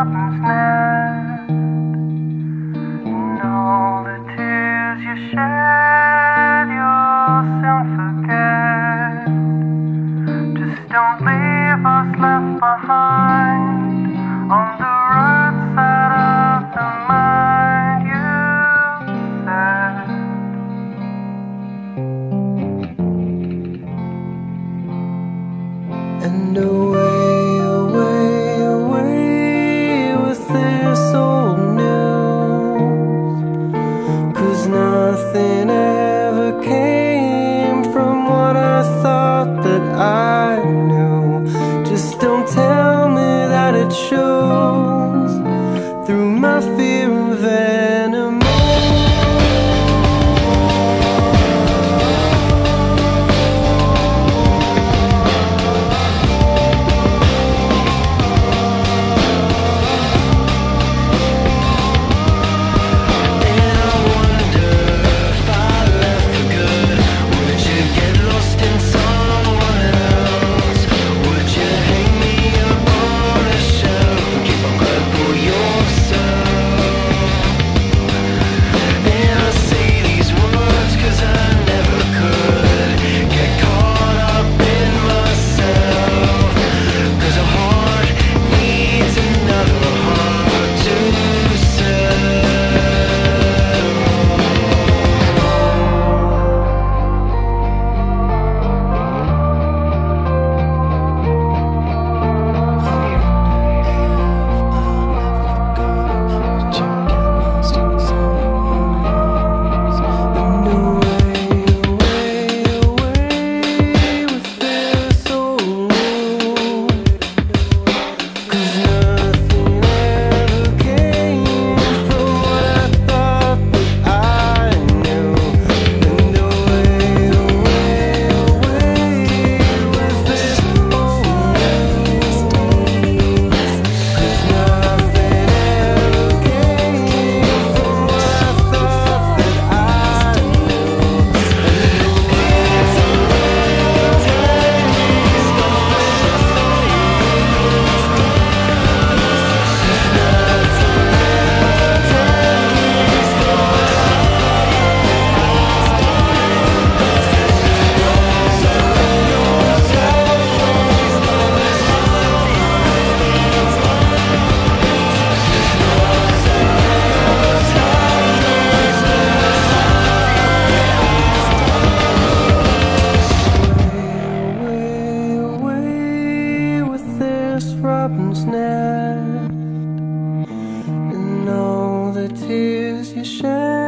happens next, and all the tears you shed yourself forget. Just don't leave us left behind. Please don't tell me that it shows through my fear robin's nest and all the tears you shed.